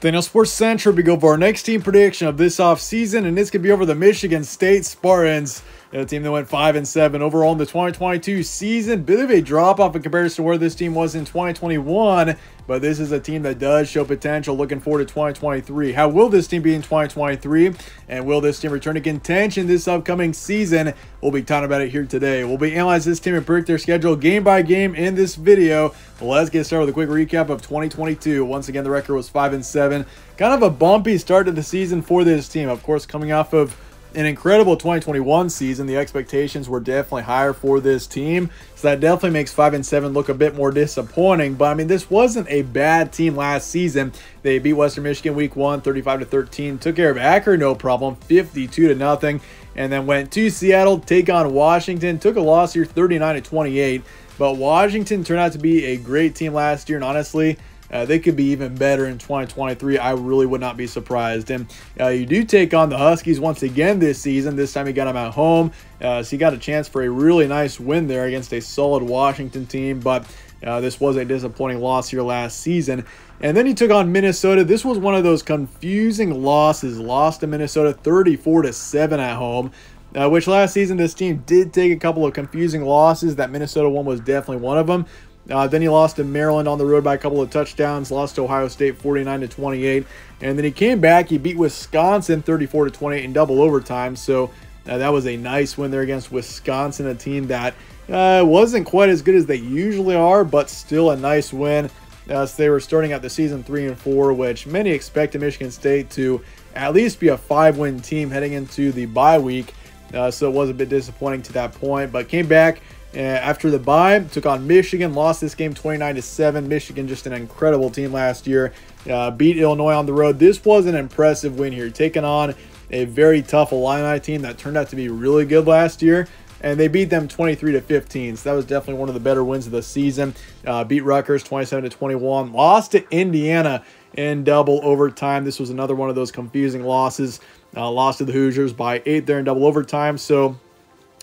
Daniel Sports Central, we go for our next team prediction of this offseason, and this could be over the Michigan State Spartans. A team that went 5 and 7 overall in the 2022 season. Bit of a drop off in comparison to where this team was in 2021, but this is a team that does show potential looking forward to 2023. How will this team be in 2023? And will this team return to contention this upcoming season? We'll be talking about it here today. We'll be analyzing this team and predict their schedule game by game in this video. Let's get started with a quick recap of 2022. Once again, the record was 5 and 7. Kind of a bumpy start to the season for this team. Of course, coming off of an incredible 2021 season. The expectations were definitely higher for this team. So that definitely makes 5 and 7 look a bit more disappointing. But I mean, this wasn't a bad team last season. They beat Western Michigan week 1 35 to 13, took care of Akron no problem, 52 to nothing, and then went to Seattle, take on Washington, took a loss here 39 to 28. But Washington turned out to be a great team last year, and honestly, uh, they could be even better in 2023. I really would not be surprised. And uh, you do take on the Huskies once again this season. This time you got them at home. Uh, so you got a chance for a really nice win there against a solid Washington team. But uh, this was a disappointing loss here last season. And then he took on Minnesota. This was one of those confusing losses. Lost to Minnesota 34 to 7 at home. Uh, which last season this team did take a couple of confusing losses. That Minnesota one was definitely one of them. Uh, then he lost to Maryland on the road by a couple of touchdowns, lost to Ohio State 49 to 28, and then he came back. He beat Wisconsin 34 to 28 in double overtime. So uh, that was a nice win there against Wisconsin, a team that uh, wasn't quite as good as they usually are, but still a nice win. Uh, so they were starting out the season three and four, which many expected Michigan State to at least be a five-win team heading into the bye week. Uh, so it was a bit disappointing to that point, but came back after the bye, took on Michigan, lost this game 29 to 7. Michigan, just an incredible team last year. Uh, beat Illinois on the road. This was an impressive win here, taking on a very tough Illini team that turned out to be really good last year. And they beat them 23 to 15. So that was definitely one of the better wins of the season. Uh, beat Rutgers 27 to 21. Lost to Indiana in double overtime. This was another one of those confusing losses. Uh, lost to the Hoosiers by eight there in double overtime. So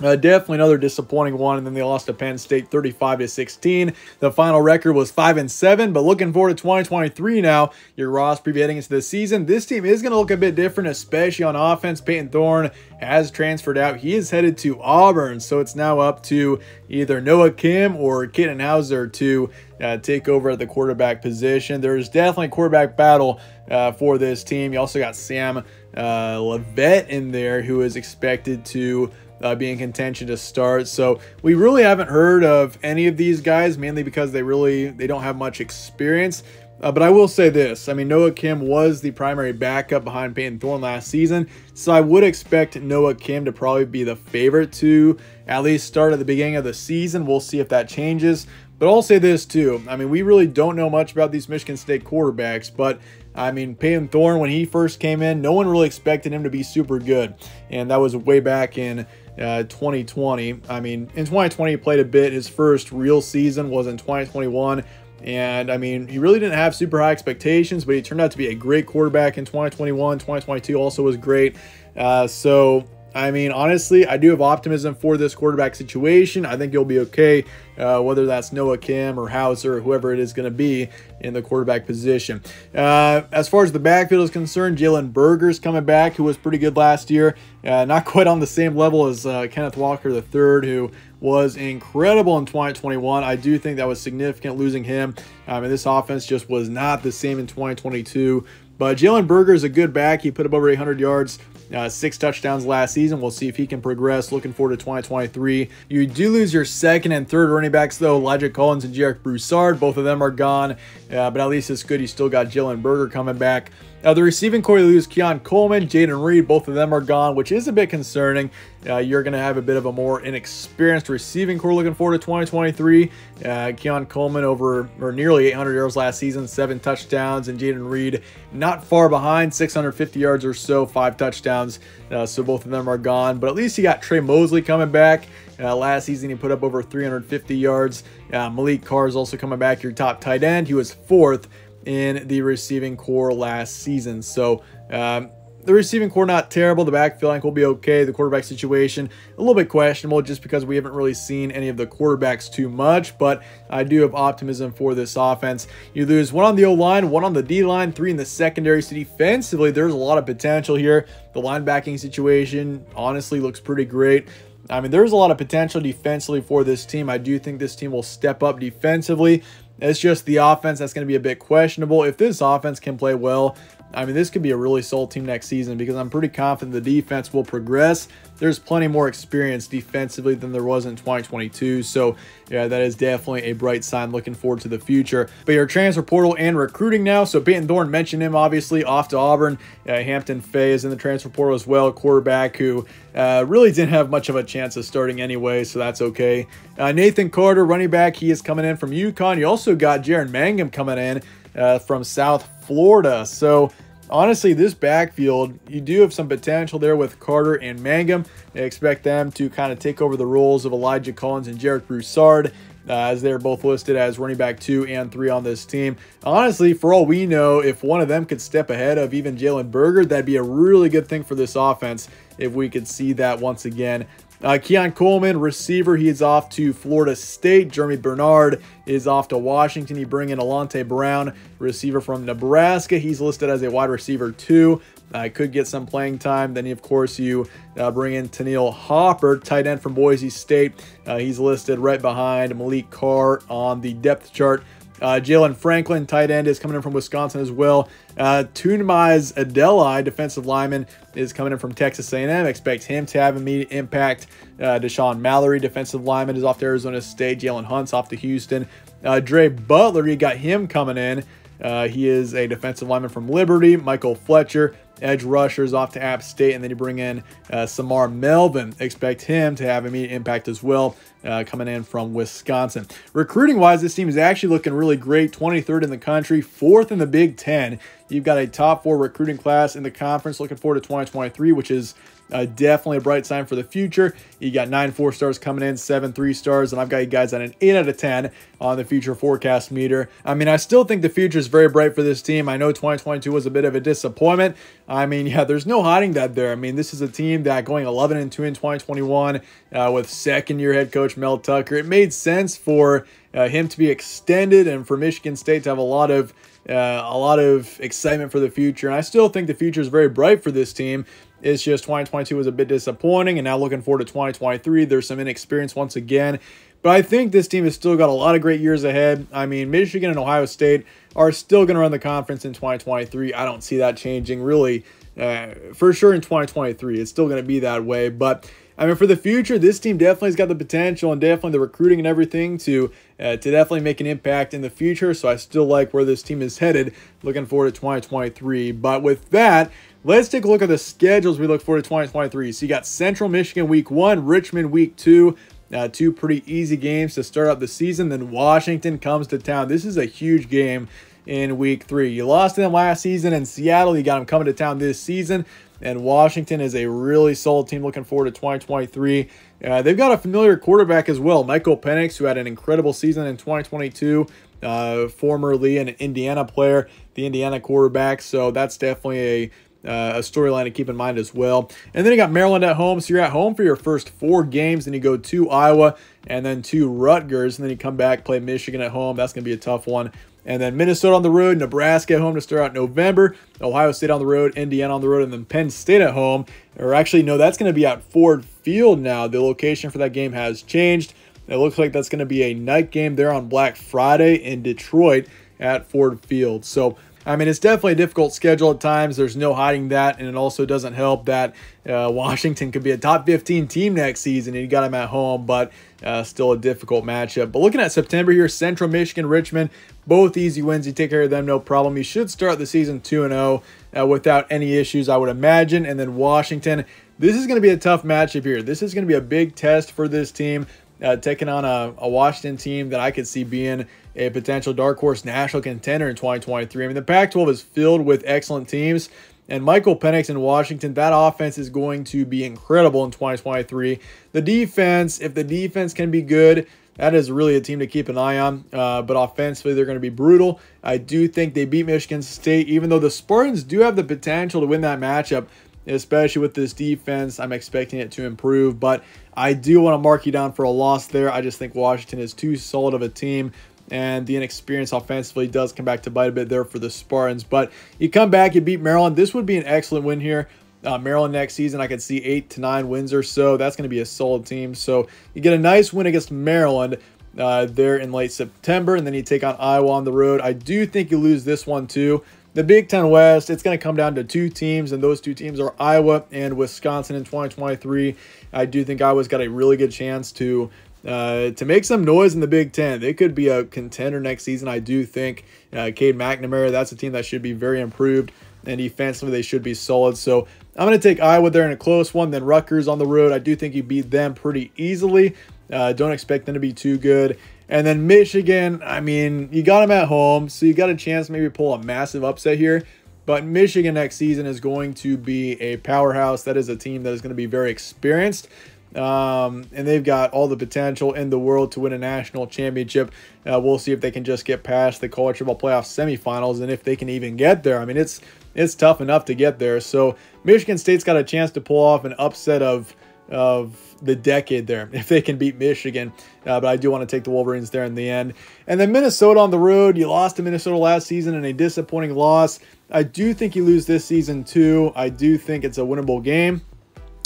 uh, definitely another disappointing one, and then they lost to Penn State 35 to 16. The final record was 5 and 7, but looking forward to 2023 now. Your Ross preview into the season. This team is going to look a bit different, especially on offense. Payton Thorne has transferred out. He is headed to Auburn, so it's now up to either Noah Kim or Katin Houser to uh, take over at the quarterback position. There's definitely a quarterback battle uh, for this team. You also got Sam uh, Leavitt in there, who is expected to uh, be in contention to start. So we really haven't heard of any of these guys, mainly because they really they don't have much experience. Uh, but I will say this: I mean, Noah Kim was the primary backup behind Payton Thorne last season, so I would expect Noah Kim to probably be the favorite to at least start at the beginning of the season. We'll see if that changes. But I'll say this too. I mean, we really don't know much about these Michigan State quarterbacks, but I mean, Payton Thorne, when he first came in, no one really expected him to be super good. And that was way back in uh, 2020. I mean, in 2020, he played a bit. His first real season was in 2021. And I mean, he really didn't have super high expectations, but he turned out to be a great quarterback in 2021. 2022 also was great. Uh, so I mean, honestly, I do have optimism for this quarterback situation. I think he'll be okay, uh, whether that's Noah Kim or Houser or whoever it is going to be in the quarterback position. Uh, as far as the backfield is concerned, Jalen Berger's coming back, who was pretty good last year. Uh, not quite on the same level as uh, Kenneth Walker III, who was incredible in 2021. I do think that was significant losing him. I mean, this offense just was not the same in 2022. But Jalen Berger is a good back. He put up over 800 yards uh, six touchdowns last season. We'll see if he can progress. Looking forward to 2023. You do lose your second and third running backs, though. Elijah Collins and Jarek Broussard, both of them are gone. Uh, but at least it's good. You still got Jalen Berger coming back. Uh, the receiving core, you lose Keon Coleman, Jayden Reed, both of them are gone, which is a bit concerning. Uh, you're going to have a bit of a more inexperienced receiving core looking forward to 2023. Uh, Keon Coleman over or nearly 800 yards last season, seven touchdowns, and Jayden Reed not far behind, 650 yards or so, five touchdowns. Uh, so both of them are gone, but at least you got Tre Mosley coming back. Uh, last season, he put up over 350 yards. Uh, Maliq Carr is also coming back, your top tight end. He was fourth in the receiving core last season. So um, the receiving core not terrible. The backfield I think will be okay. The quarterback situation a little bit questionable just because we haven't really seen any of the quarterbacks too much. But I do have optimism for this offense. You lose one on the O line, one on the D line, three in the secondary. So defensively, there's a lot of potential here. The linebacking situation honestly looks pretty great. I mean, there's a lot of potential defensively for this team. I do think this team will step up defensively. It's just the offense that's going to be a bit questionable. If this offense can play well, I mean, this could be a really solid team next season because I'm pretty confident the defense will progress. There's plenty more experience defensively than there was in 2022. So, yeah, that is definitely a bright sign looking forward to the future. But your transfer portal and recruiting now. So, Payton Thorne mentioned him, obviously, off to Auburn. Uh, Hampton Fay is in the transfer portal as well, quarterback who uh, really didn't have much of a chance of starting anyway, so that's okay. Uh, Nathan Carter, running back, he is coming in from UConn. You also got Jaren Mangham coming in uh, from South Florida. So honestly, this backfield, you do have some potential there with Carter and Mangham. I expect them to kind of take over the roles of Elijah Collins and Jarek Broussard. Uh, as they're both listed as running back two and three on this team. Honestly, for all we know, if one of them could step ahead of even Jalen Berger, that'd be a really good thing for this offense if we could see that once again. Uh, Keon Coleman, receiver, he is off to Florida State. Germie Bernard is off to Washington. You bring in Alante Brown, receiver from Nebraska. He's listed as a wide receiver too. Uh, could get some playing time. Then, of course, you uh, bring in Tyneil Hopper, tight end from Boise State. Uh, he's listed right behind Maliq Carr on the depth chart. Uh, Jalen Franklin, tight end, is coming in from Wisconsin as well. Uh, Tunmise Adeleye, defensive lineman, is coming in from Texas A&M. Expect him to have immediate impact. Uh, Dashaun Mallory, defensive lineman, is off to Arizona State. Jalen Hunt's off to Houston. Uh, Dre Butler, you got him coming in. Uh, he is a defensive lineman from Liberty. Michael Fletcher, edge rushers off to App State, and then you bring in uh, Semar Melvin. Expect him to have immediate impact as well, uh, coming in from Wisconsin. Recruiting wise, this team is actually looking really great. 23rd in the country, fourth in the Big Ten. You've got a top four recruiting class in the conference. Looking forward to 2023, which is uh, definitely a bright sign for the future. You got nine four stars coming in, seven three stars, and I've got you guys at an eight out of 10 on the future forecast meter. I mean, I still think the future is very bright for this team. I know 2022 was a bit of a disappointment. I mean, yeah, there's no hiding that there. I mean, this is a team that going 11 and 2 in 2021 uh, with second year head coach Mel Tucker. It made sense for uh, him to be extended and for Michigan State to have a lot of uh, a lot of excitement for the future. And I still think the future is very bright for this team. It's just 2022 was a bit disappointing, and now looking forward to 2023. There's some inexperience once again. But I think this team has still got a lot of great years ahead. I mean, Michigan and Ohio State are still going to run the conference in 2023. I don't see that changing really uh, for sure in 2023. It's still going to be that way. But I mean, for the future, this team definitely has got the potential and definitely the recruiting and everything to uh, to definitely make an impact in the future. So I still like where this team is headed. Looking forward to 2023. But with that, let's take a look at the schedules we look forward to 2023. So you got Central Michigan week one, Richmond week two. Uh, two pretty easy games to start out the season. Then Washington comes to town. This is a huge game in week three. You lost to them last season in Seattle. You got them coming to town this season. And Washington is a really solid team looking forward to 2023. Uh, they've got a familiar quarterback as well, Michael Penix, who had an incredible season in 2022, uh, formerly an Indiana player, the Indiana quarterback. So that's definitely a uh, a storyline to keep in mind as well. And then you got Maryland at home. So you're at home for your first four games. Then you go to Iowa and then to Rutgers. And then you come back, play Michigan at home. That's going to be a tough one. And then Minnesota on the road, Nebraska at home to start out November, Ohio State on the road, Indiana on the road, and then Penn State at home. Or actually, no, that's going to be at Ford Field now. The location for that game has changed. It looks like that's going to be a night game there on Black Friday in Detroit at Ford Field. So I mean, it's definitely a difficult schedule at times. There's no hiding that. And it also doesn't help that uh, Washington could be a top 15 team next season and you got them at home, but uh, still a difficult matchup. But looking at September here, Central Michigan, Richmond, both easy wins. You take care of them, no problem. You should start the season 2 0 uh, without any issues, I would imagine. And then Washington, this is going to be a tough matchup here. This is going to be a big test for this team uh, taking on a, a, Washington team that I could see being a potential dark horse national contender in 2023. I mean, the Pac 12 is filled with excellent teams. And Michael Penix in Washington, that offense is going to be incredible in 2023. The defense, if the defense can be good, that is really a team to keep an eye on. Uh, but offensively, they're going to be brutal. I do think they beat Michigan State, even though the Spartans do have the potential to win that matchup, especially with this defense. I'm expecting it to improve, but I do want to mark you down for a loss there. I just think Washington is too solid of a team and the inexperience offensively does come back to bite a bit there for the Spartans. But you come back, you beat Maryland. This would be an excellent win here. Uh, Maryland next season, I could see eight to nine wins or so. That's going to be a solid team. So you get a nice win against Maryland uh, there in late September, and then you take on Iowa on the road. I do think you lose this one too. The Big Ten West, it's going to come down to two teams, and those two teams are Iowa and Wisconsin in 2023. I do think Iowa's got a really good chance to uh, to make some noise in the Big Ten. They could be a contender next season. I do think uh, Cade McNamara, that's a team that should be very improved and defensively they should be solid. So I'm going to take Iowa there in a close one. Then Rutgers on the road. I do think you beat them pretty easily. Uh, don't expect them to be too good. And then Michigan, I mean, you got them at home, so you got a chance maybe pull a massive upset here. But Michigan next season is going to be a powerhouse. That is a team that is going to be very experienced. Um, and they've got all the potential in the world to win a national championship. Uh, we'll see if they can just get past the college football playoff semifinals and if they can even get there. I mean, it's it's tough enough to get there. So Michigan State's got a chance to pull off an upset of of the decade there if they can beat Michigan. Uh, but I do want to take the Wolverines there in the end. And then Minnesota on the road. You lost to Minnesota last season in a disappointing loss. I do think you lose this season too. I do think it's a winnable game.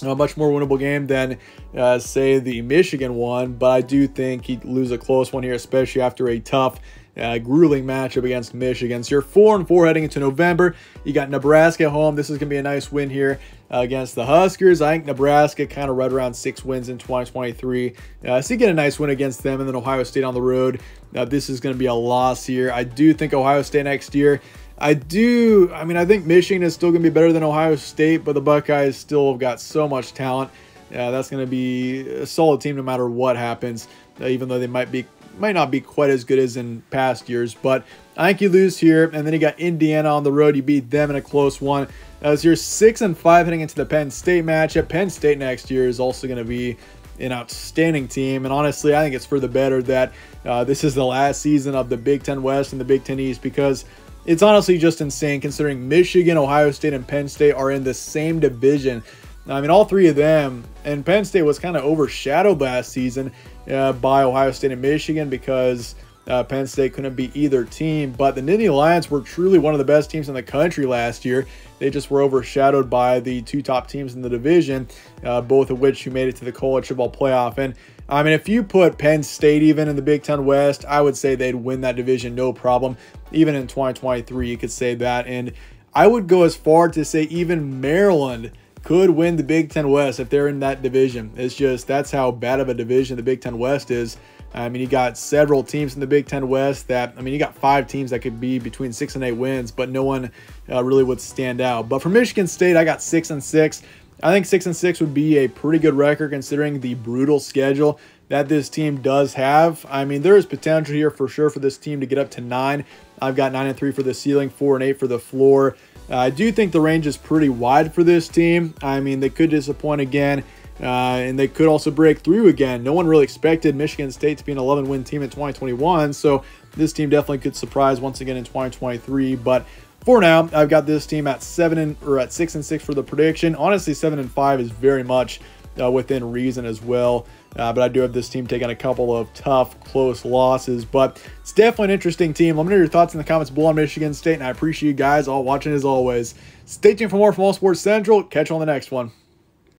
A much more winnable game than, uh, say, the Michigan one, but I do think he'd lose a close one here, especially after a tough uh, grueling matchup against Michigan. So you're four and four heading into November. You got Nebraska at home. This is going to be a nice win here uh, against the Huskers. I think Nebraska kind of right around six wins in 2023. Uh, so you get a nice win against them, and then Ohio State on the road. Now this is going to be a loss here. I do think Ohio State next year. I do. I mean, I think Michigan is still going to be better than Ohio State, but the Buckeyes still have got so much talent. Yeah, that's going to be a solid team no matter what happens. Uh, even though they might be might not be quite as good as in past years, but I think you lose here, and then you got Indiana on the road. You beat them in a close one. As you're six and five heading into the Penn State matchup, Penn State next year is also going to be an outstanding team, and honestly, I think it's for the better that uh, this is the last season of the Big Ten West and the Big Ten East because it's honestly just insane considering Michigan, Ohio State, and Penn State are in the same division. I mean, all three of them, and Penn State was kind of overshadowed last season uh, by Ohio State and Michigan because uh, Penn State couldn't beat either team. But the Nittany Lions were truly one of the best teams in the country last year. They just were overshadowed by the two top teams in the division, uh, both of which who made it to the college football playoff. And I mean, if you put Penn State even in the Big Ten West, I would say they'd win that division no problem. Even in 2023, you could say that. And I would go as far to say even Maryland could win the Big Ten West if they're in that division. It's just that's how bad of a division the Big Ten West is. I mean, you got several teams in the Big Ten West that, I mean, you got five teams that could be between six and eight wins, but no one uh, really would stand out. But for Michigan State, I got six and six. I think six and six would be a pretty good record considering the brutal schedule that this team does have. I mean, there is potential here for sure for this team to get up to nine. I've got nine and three for the ceiling, four and eight for the floor. Uh, I do think the range is pretty wide for this team. I mean, they could disappoint again. Uh, and they could also break through again. No one really expected Michigan State to be an 11 win team in 2021, so this team definitely could surprise once again in 2023. But for now, I've got this team at seven and or at six and six for the prediction. Honestly, seven and five is very much uh, within reason as well. Uh, but I do have this team taking a couple of tough, close losses. But it's definitely an interesting team. Let me know your thoughts in the comments below on Michigan State, and I appreciate you guys all watching as always. Stay tuned for more from All Sports Central. Catch you on the next one.